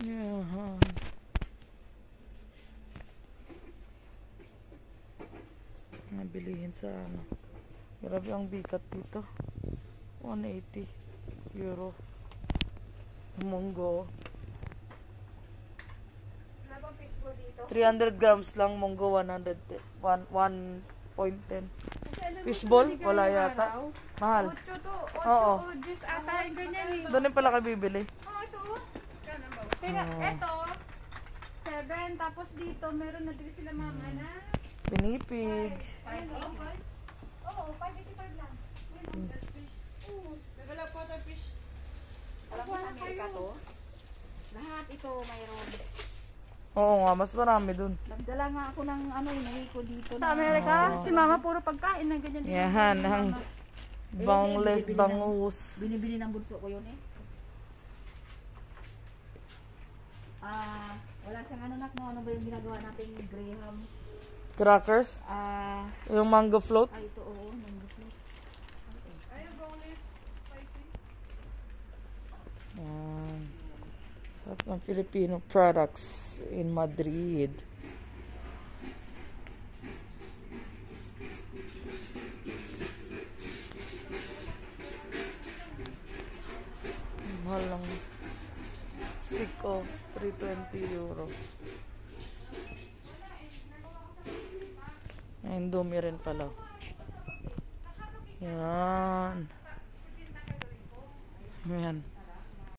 Yan. Nabilihin sa ano. Grabe ang bigat dito. 180 euro. Munggo. Wala bang fishbowl dito? 300 grams lang munggo 100 one- 1.10. Kasi alam mo, Fishball? Wala yata. Mahal. Oo. ocho o diyos ata yung ganyan eh. Doon din pala kayo bibili. Oo, ito oh. Kaya, Oo. eto, seven, tapos dito, meron na din sila mama na. Pinipig. Five, oh, five? Oo, 585 lang. Wala po ito fish. Alam mo, Amerika to? Lahat ito mayroon. Oo nga, mas marami dun. Nagdala nga ako ng ano, inawi ko dito Sa Amerika, Oo. si mama puro pagkain na ganyan din. Yan, ang bangless bibili ng- bangus. Binibili ng bunso ko yun eh. Ah, wala siyang ano nak, no? ano ba yung ginagawa nating Graham? Crackers. Ah, Yung mango float. ay ito oo, nanggit Yan. Sarap ng Filipino products in Madrid. Ko, 320 euro. Ayun, dumi rin pala. Yan.